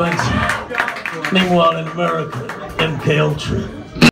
Thanks. Meanwhile, in America, MK Ultra.